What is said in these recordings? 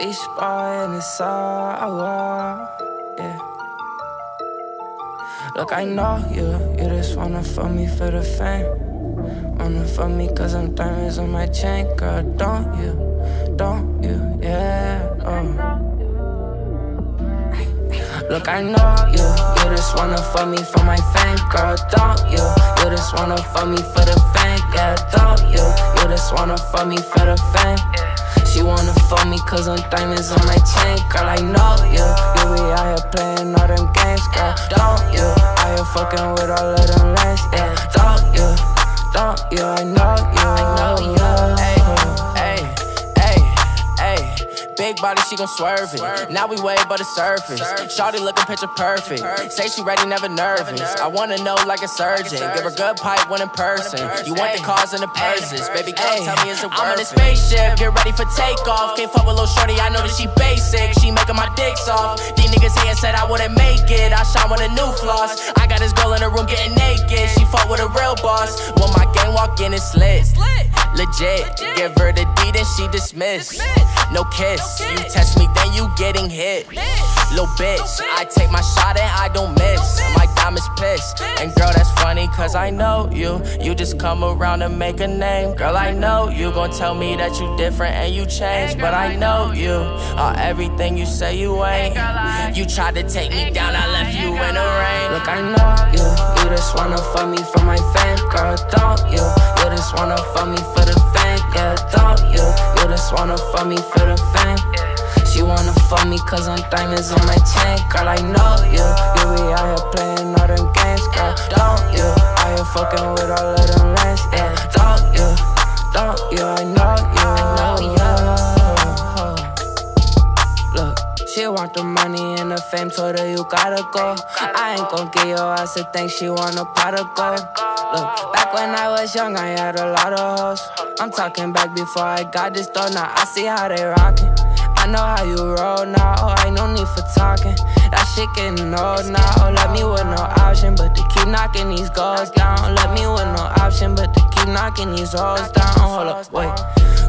Beach boy and it's all, yeah. Look, I know you, you just wanna fuck me for the fame. Wanna fuck me cause I'm diamonds on my chain, girl, don't you, don't you, yeah, oh. Look, I know you, you just wanna fuck me for my fame, girl, don't you? You just wanna fuck me for the fame, yeah, don't you? You just wanna fuck me for the fame. She wanna fuck me cause I'm diamonds on my chain, girl, I know you. You be out here playing all them games, girl, don't you? Out here fucking with all of them lanes, yeah, don't you? Don't you, I know Big body, she gon' swerve it. Now we way above the surface. Shawty looking picture perfect. Say she ready, never nervous. I wanna know like a surgeon. Give her good pipe when in person. You want the cars and the purses. Baby girl, tell me is it worth I'm in a spaceship, get ready for takeoff. Can't fuck with little shorty, I know that she basic. She making my dick soft. These niggas here said I wouldn't make it. I shine with a new floss. I got this girl in the room getting naked. Fought with a real boss. When my gang walk in, it's lit. Legit. Give her the D, then she dismissed. No kiss. You test me, then you getting hit. Little bitch, I take my shot and I don't miss. My diamonds pissed. And girl, that's funny, cause I know you. You just come around and make a name. Girl, I know you gon' tell me that you different and you change. But I know you are everything you say you ain't. You tried to take me down, I left you in the rain. Look, I know just wanna fuck me for my fame, girl, don't you? You just wanna fuck me for the fame, yeah, don't you? You just wanna fuck me for the fame. She wanna fuck me cause I'm diamonds on my chain, girl, I know you. You be out here playing all them games, girl, don't you? Out here fucking with all of them lanes, yeah, want the money and the fame, told her you gotta go. I ain't gon' give your ass a thing, she want a pot of gold. Look, back when I was young, I had a lot of hoes. I'm talking back before I got this dough, now I see how they rockin'. I know how you roll now, oh, ain't no need for talking. That shit getting old now, oh, let me with no option, but to keep knocking these goals down. Let me with no option, but to keep knocking these hoes down. Hold up, wait.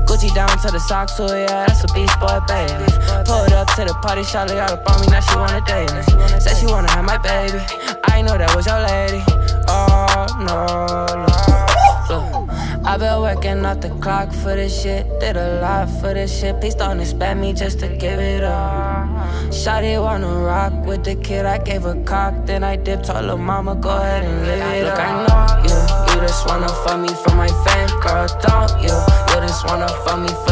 Gucci down to the socks, so yeah, that's a beast boy, baby. Pulled up to the party, Charlie got up on me, now she wanna date me. Said she wanna have my baby, I know that was your lady. Oh, no, look. I've been working off the clock for this shit, did a lot for this shit. Please don't expect me just to give it up. Shawty wanna rock with the kid, I gave her cock, then I dipped, told her mama go ahead and live it Look, I know you, you just wanna fuck me for my fame, girl, don't you? You just wanna fuck me for